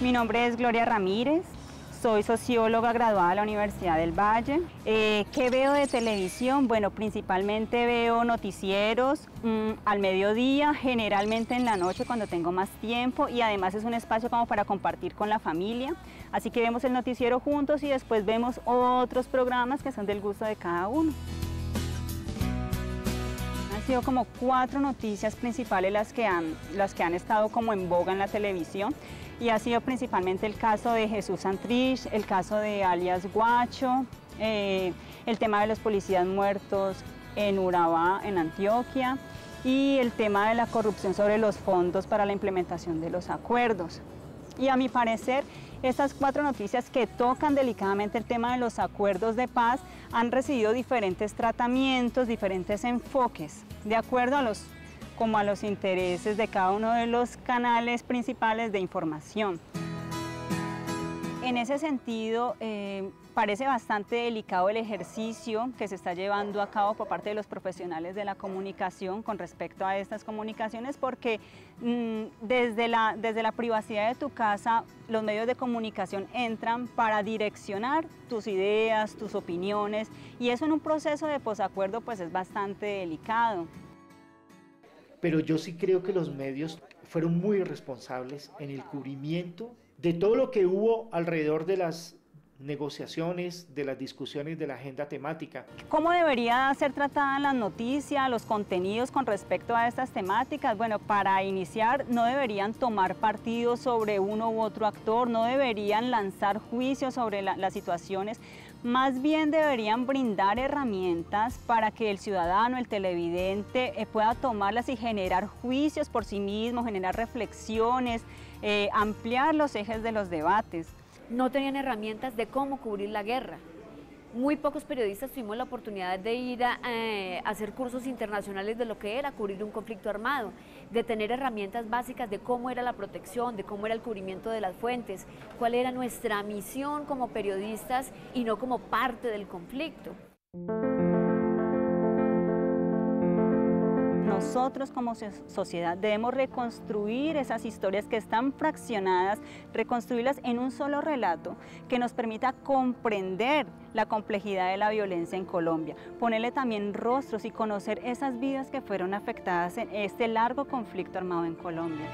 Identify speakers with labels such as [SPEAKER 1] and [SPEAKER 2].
[SPEAKER 1] Mi nombre es Gloria Ramírez, soy socióloga graduada de la Universidad del Valle. Eh, ¿Qué veo de televisión? Bueno, principalmente veo noticieros mm, al mediodía, generalmente en la noche cuando tengo más tiempo y además es un espacio como para compartir con la familia. Así que vemos el noticiero juntos y después vemos otros programas que son del gusto de cada uno. Sido como cuatro noticias principales las que han, las que han estado como en boga en la televisión y ha sido principalmente el caso de Jesús Santrich, el caso de alias Guacho, eh, el tema de los policías muertos en Urabá, en Antioquia, y el tema de la corrupción sobre los fondos para la implementación de los acuerdos. Y a mi parecer, estas cuatro noticias que tocan delicadamente el tema de los acuerdos de paz han recibido diferentes tratamientos, diferentes enfoques, de acuerdo a los como a los intereses de cada uno de los canales principales de información. En ese sentido, eh, parece bastante delicado el ejercicio que se está llevando a cabo por parte de los profesionales de la comunicación con respecto a estas comunicaciones porque mm, desde, la, desde la privacidad de tu casa los medios de comunicación entran para direccionar tus ideas, tus opiniones y eso en un proceso de posacuerdo pues es bastante delicado.
[SPEAKER 2] Pero yo sí creo que los medios fueron muy responsables en el cubrimiento de todo lo que hubo alrededor de las negociaciones, de las discusiones de la agenda temática.
[SPEAKER 1] ¿Cómo debería ser tratada las noticias, los contenidos con respecto a estas temáticas? Bueno, para iniciar, no deberían tomar partido sobre uno u otro actor, no deberían lanzar juicios sobre las situaciones, más bien deberían brindar herramientas para que el ciudadano, el televidente, eh, pueda tomarlas y generar juicios por sí mismo, generar reflexiones, eh, ampliar los ejes de los debates.
[SPEAKER 3] No tenían herramientas de cómo cubrir la guerra muy pocos periodistas tuvimos la oportunidad de ir a, eh, hacer cursos internacionales de lo que era cubrir un conflicto armado, de tener herramientas básicas de cómo era la protección, de cómo era el cubrimiento de las fuentes, cuál era nuestra misión como periodistas y no como parte del conflicto.
[SPEAKER 1] Nosotros como sociedad debemos reconstruir esas historias que están fraccionadas, reconstruirlas en un solo relato que nos permita comprender la complejidad de la violencia en Colombia, ponerle también rostros y conocer esas vidas que fueron afectadas en este largo conflicto armado en Colombia.